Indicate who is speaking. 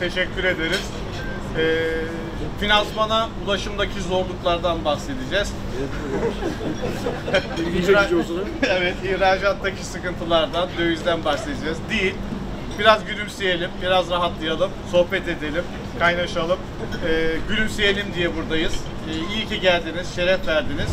Speaker 1: teşekkür ederiz. Ee, finansmana ulaşımdaki zorluklardan bahsedeceğiz.
Speaker 2: İlgi olsun
Speaker 1: evet, ihracattaki sıkıntılardan, dövizden bahsedeceğiz. Değil. Biraz gülümseyelim, biraz rahatlayalım, sohbet edelim, kaynaşalım. Ee, gülümseyelim diye buradayız. Ee, iyi ki geldiniz, şeref verdiniz.